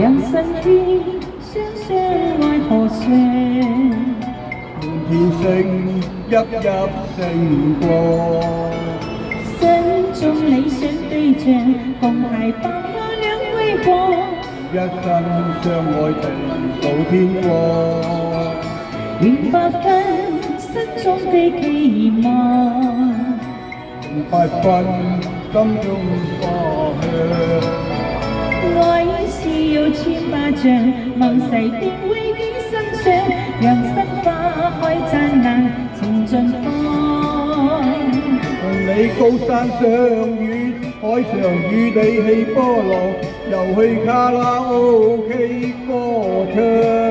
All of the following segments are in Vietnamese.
人生天，酸些拉破些，半天星一一星光。心中理想對象，紅鞋白花兩微光，一生相愛地到天光。願百分心中的期望，快分心中花香。望谁边会经心上让心花开灿烂曾绽放同你高山上与海上与你起波浪游去卡拉 ok 歌唱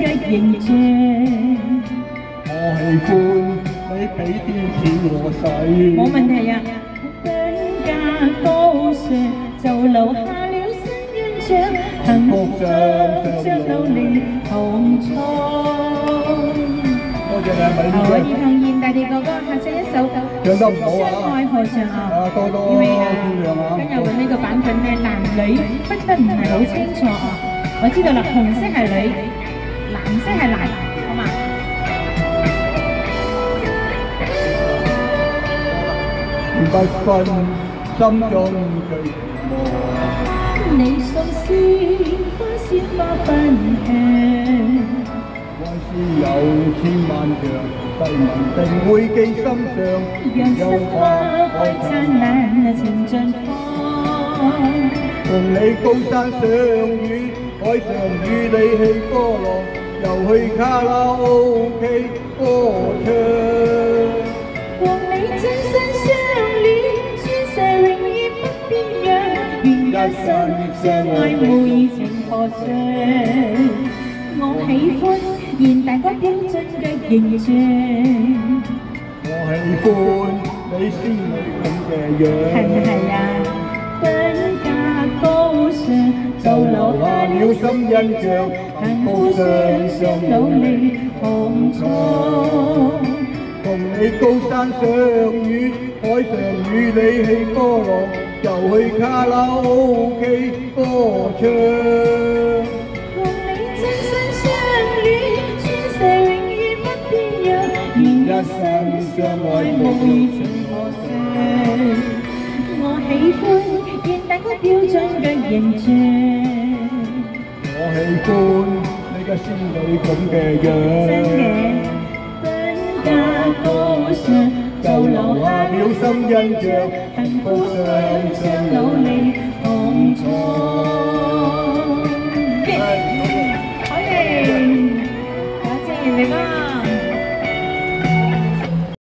一認輸。我喜歡你俾啲錢我使。冇問題啊。身價高尚，就留下了新印象，幸福像像流年紅妝。多謝兩位。我兒童現大地哥哥合唱一首唱得唔好啊！相愛何尚啊！啊，多多因為啊，今日揾呢個版本咧，男女分得唔係好清楚啊。我知道啦，紅色係女。藍色係奶，好嘛？不分心中最寞。你信是花鮮花奔輕，還是有千萬像細紋定會記心上？讓心花開燦爛，情像風。同你高山相遇。海上與你起波浪，又去卡拉 OK 歌唱。和你真心相戀，宣誓永遠不變樣，願一生相愛無以情何相。我喜歡現大哥標準嘅形象。我喜歡你仙女咁嘅樣。係咪係啊？đầu lầu hoa liễu sống dân trường hạnh phúc rơi sông đấu ly hồng tròn cùng 你高山上與海上與你起波浪，就去卡拉 OK 歌唱。一生相愛無情可惜。我喜歡現大家標準，認知。我喜歡你嘅仙女咁嘅樣。真嘅，身價高尚，就留下了心印象。幸福上將努力碰撞。好嘅，多謝你啦。